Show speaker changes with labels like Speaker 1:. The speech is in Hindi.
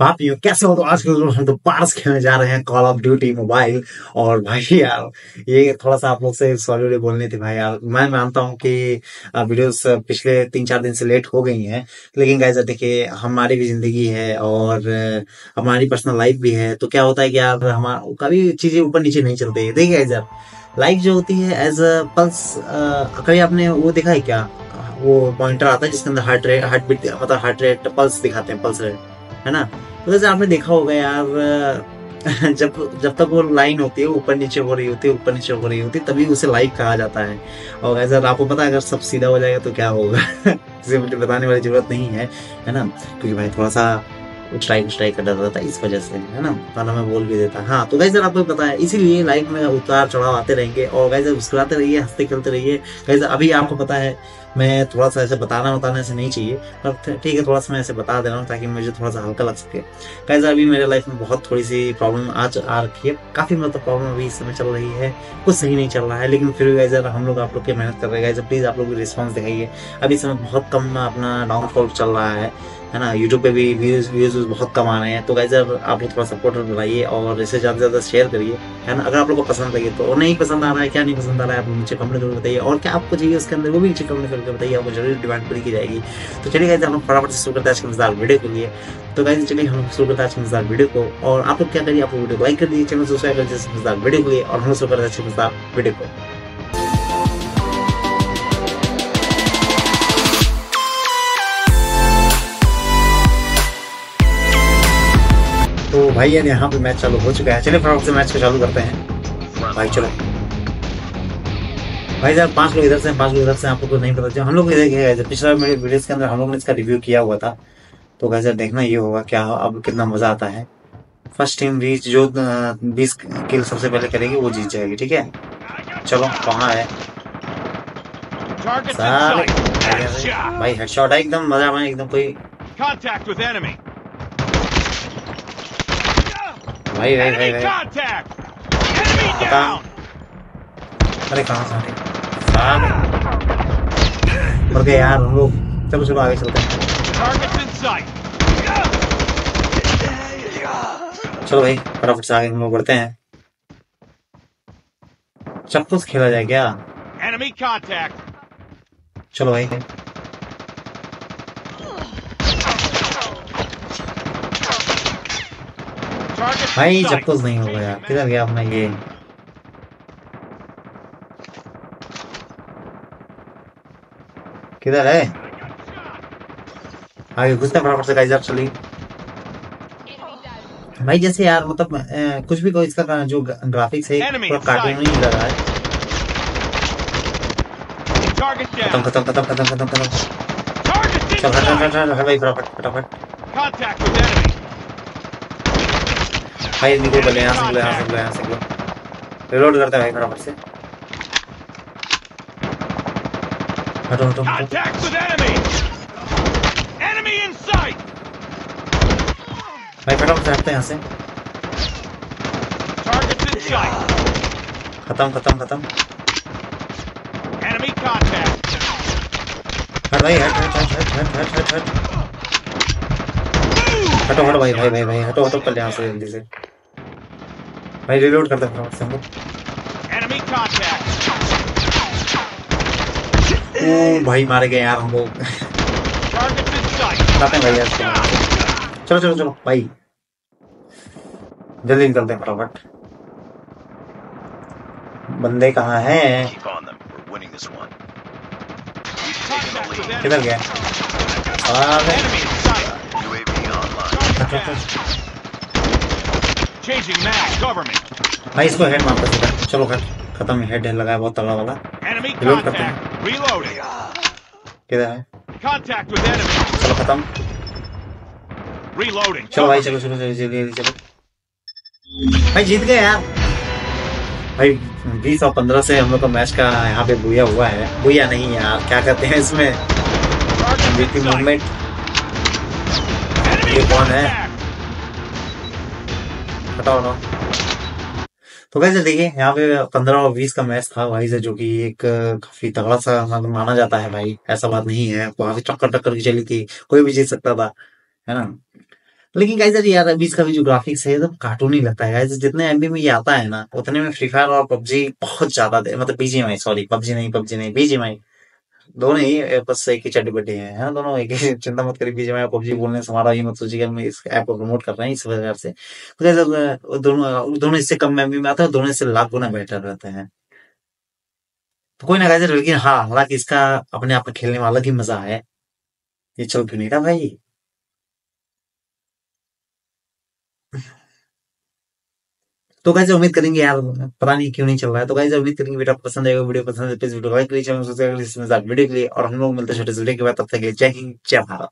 Speaker 1: पापियों कैसे हो तो आज के हम तो पार्स खेलने जा रहे हैं कॉल ऑफ़ ड्यूटी मोबाइल और भाई यार, ये थोड़ा सा आप लोग से सॉरी बोलनी थी भाई यार। मैं मानता हूँ कि वीडियोस पिछले तीन चार दिन से लेट हो गई हैं। लेकिन गाइज़ देखिए, हमारी भी ज़िंदगी है और हमारी पर्सनल लाइफ भी है। तो क्या होता है कि यार हमारा कभी चीज़ें ऊपर नीचे नहीं चलती। देखिए गाइज़ लाइफ जो होती है एज अ पल्स कभी आपने वो देखा है क्या? वो पॉइंटर आता है जिसके अंदर हार्ट रेट हार्ट बीट मतलब हार्ट रेट पल्स दिखाते हैं पल्स रेट है ना? तो जैसे आपने देखा होगा यार, जब जब तक वो लाइन होती है ऊपर नीचे हो रही होती है, ऊपर नीचे हो रही होती है, तभी उसे लाइव कहा जाता है। और ऐसा आपको पता है, अगर सब सीधा हो जाएगा तो क्या होगा? इसे मुझे बताने वाली ज़रूरत नहीं है है ना? क्योंकि भाई थोड़ा सा उछलाई उछलाई कर डर था इस वजह से, है ना? वरना मैं बोल भी देता। हाँ तो गैस आपको पता है, इसीलिए लाइफ में उतार चढ़ाव आते रहेंगे और गैस मुस्कुराते रहिए, हँसते खेलते रहिए। गैस अभी आपको पता है, मैं थोड़ा सा ऐसे बताना बताने ऐसे नहीं चाहिए, पर ठीक है, थोड़ा सा मैं ऐसे बता दे रहा हूँ ताकि मुझे थोड़ा सा हल्का लग सके। गैस अभी मेरे लाइफ में बहुत थोड़ी सी प्रॉब्लम आज आ रखी है। काफ़ी मतलब प्रॉब्लम अभी इस समय चल रही है, कुछ सही नहीं चल रहा है, लेकिन फिर भी गैस हम लोग आप लोग की मेहनत कर रहे हैं प्लीज़ आप लोग रिस्पॉन्स दिखाइए। अभी समय बहुत कम अपना डाउनफॉल चल रहा है। है ना यूट्यूब पे भी व्यूज़ व्यूज़ बहुत कम आ रहे हैं। तो गाइज़ आप लोग थोड़ा सपोर्ट बनाइए और इसे ज़्यादा से ज़्यादा शेयर करिए, है ना? अगर आप लोग को पसंद लगे तो और नहीं पसंद आ रहा है, क्या नहीं पसंद आ रहा है, आप नीचे कमेंट करके बताइए। और क्या आपको चाहिए उसके अंदर, वो भी नीचे कमेंट करके बताइए, आपको ज़रूर डिमांड पूरी की जाएगी। तो चलिए गाइज़ हम लोग फटाफट से शुरू करते हैं आज के वीडियो के लिए। तो गाइज़ चलिए हम शुरू करते हैं आज के वीडियो को, और आप लोग क्या करिए, आप वीडियो को लाइक कर दीजिए चैनल सब्सक्राइब कर दीजिए वीडियो के लिए, और हम लोग शुरू करते हैं के मज़ेदार वीडियो को भाई यार यहाँ पे मैच चालू हो चुका है। चलिए फटाफट से मैच को चालू करते हैं। भाई चलो। भाई साहब पाँच लोग इधर से पाँच लोग इधर से आपको तो नहीं पता हम लोग इधर गए पिछला मेरे वीडियोस के अंदर हम लोग ने इसका रिव्यू किया हुआ था। तो कैसे देखना ये होगा क्या अब कितना मज़ा आता है। फ़र्स्ट टीम रीच जो बीस किल सबसे पहले करेगी वो जीत जाएगी ठीक है? चलो कहाँ है। भाई हेडशॉट है एकदम मज़ा में एकदम कोई भाई भाई भाई भाई। अरे कहाँ से साले मर गए यार हम लोग। चलो चलो आगे चलते हैं। चलो भाई फटाफट से आगे हम लोग बढ़ते हैं। चप्पल से खेला जाए क्या? चलो भाई। भाई जब तो नहीं होगा यार। किधर गया अपना ये? किधर है? आगे घुसते फटाफट से गाइजर चली भाई जैसे यार मतलब कुछ भी कोई इसका जो ग्राफिक्स है पूरा कार्टून नहीं लग रहा है। खत्म खत्म खत्म खत्म खत्म खत्म। चल हट हट हट भाई फटाफट फटाफट। भाई निकल पहले यहाँ से यहाँ से यहाँ से रिलोड करते हैं भाई फटाफट से। हटो हटो भाई फटाफट से हटते हैं यहाँ से। खत्म खत्म खत्म। हट भाई हट हट हट हट हट हट हट। हटो हटो भाई भाई भाई भाई हटो हटो पहले यहाँ से जल्दी से। भाई रिलोड करते हैं फटाफट से हम लोग भाई मारे गए यार हम लोग। भाई यार चलो। चलो चलो भाई। जल्दी निकलते हैं फटाफट। बंदे कहाँ हैं? किधर गया भाई इसको हेड मारता सीधा चलो हेड खत्म हेड लगाया बहुत तगड़ा वाला। रिलोड करते हैं। किधर है? चलो खत्म। चलो भाई चलो चलो चलो जल्दी चलो। भाई जीत गए यार। भाई बीस और पंद्रह से हम लोग का मैच का यहाँ पे बुया हुआ है। बुया नहीं यार क्या कहते हैं इसमें? मूवमेंट ये कौन है? हटाओ ना तो कैसे देखिए, यहाँ पे पंद्रह और बीस का मैच था भाई से, जो कि एक काफ़ी तगड़ा सा माना जाता है भाई। ऐसा बात नहीं है। काफ़ी टक्कर टक्कर की चली थी। कोई भी जीत सकता था, है ना? लेकिन कैसे यार अभी इसका भी जो ग्राफिक्स है, एकदम कार्टून ही लगता है। जितने एमबी में ये आता है ना, उतने में फ्री फायर और पबजी बहुत ज़्यादा मतलब बीजीएमआई सॉरी पबजी नहीं पबजी नहीं बीजीएमआई दोनों ही बस एक ही बड्डी हैं, है दोनों एक ही। चिंता मत करिए में पबजी बोलने से हमारा ये मत सोचिए हम इस ऐप को प्रमोट कर रहे हैं, इस वजह से। तो कैसे दोनों दोनों इससे कम मेमोरी में आता है दोनों इससे लाख गुना बेटर रहते हैं। तो कोई ना कहते लेकिन हाँ हालाँकि इसका अपने आप में खेलने में अलग ही मज़ा है। ये चल क्यों नहीं रहा भाई? तो कैसे उम्मीद करेंगे यार, पता नहीं क्यों नहीं चल रहा है। तो कैसे उम्मीद करेंगे वीडियो पसंद आएगा वीडियो, पसंद है please video like subscribe video के लिए, और हम लोग मिलते हैं छोटे वीडियो के बाद, तब तक जय हिंद, जय भारत।